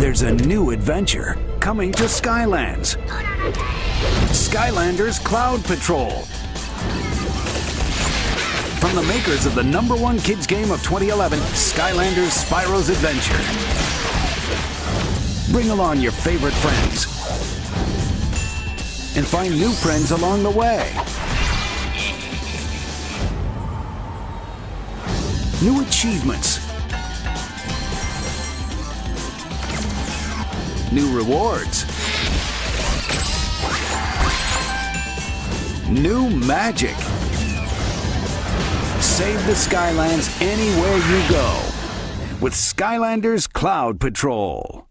There's a new adventure coming to Skylands. Skylanders Cloud Patrol. From the makers of the number one kids game of 2011, Skylanders Spyro's Adventure. Bring along your favorite friends and find new friends along the way. New achievements. New rewards. New magic. Save the Skylands anywhere you go with Skylanders Cloud Patrol.